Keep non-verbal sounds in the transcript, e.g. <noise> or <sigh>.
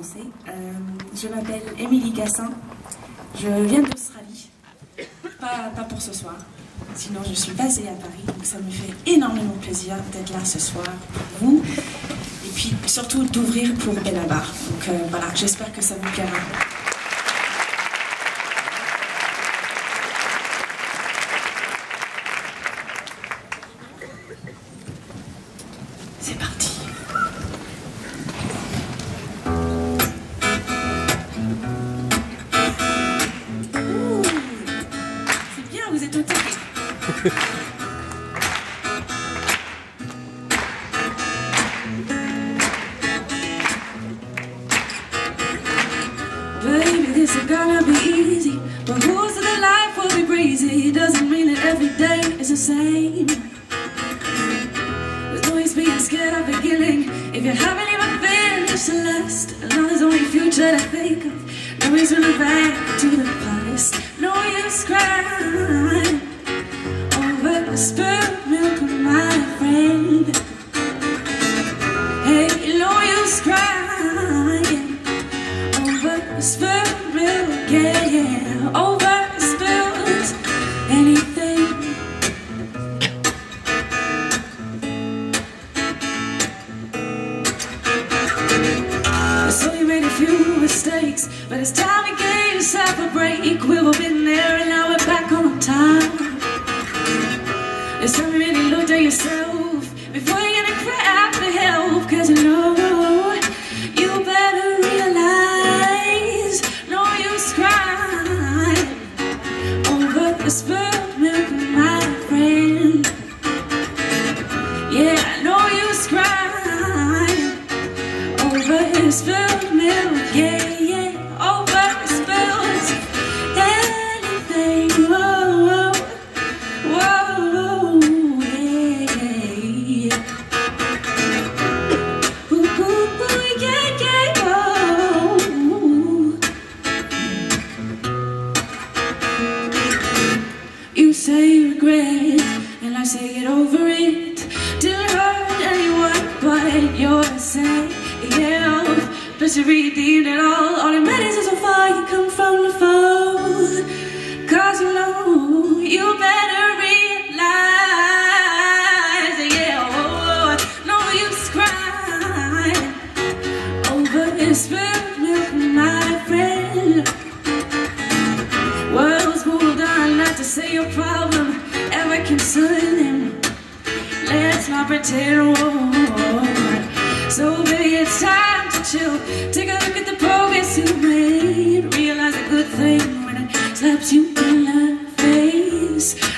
Euh, je m'appelle Émilie Gassin. Je viens d'Australie. Pas, pas pour ce soir. Sinon, je suis basée à Paris. Donc, ça me fait énormément plaisir d'être là ce soir pour vous. Et puis, surtout, d'ouvrir pour Benabar. Donc, euh, voilà, j'espère que ça vous plaira. C'est parti. <laughs> Baby, this is gonna be easy. But who's to the life will be breezy? Doesn't mean that every day is the same. There's no being scared of beginning if you haven't even finished the last. And now there's only future to think of. No reason to back to the past. Over anything. So you made a few mistakes, but it's time a break. We've been there, and now we're back on time. It's time at yourself over say regret, and I say get over it. Didn't hurt anyone but yourself. Plus you redeemed it all. All it matters is how far you come from the fall. Pretend. So baby, it's time to chill. Take a look at the progress you made. Realize a good thing when it slaps you in the face.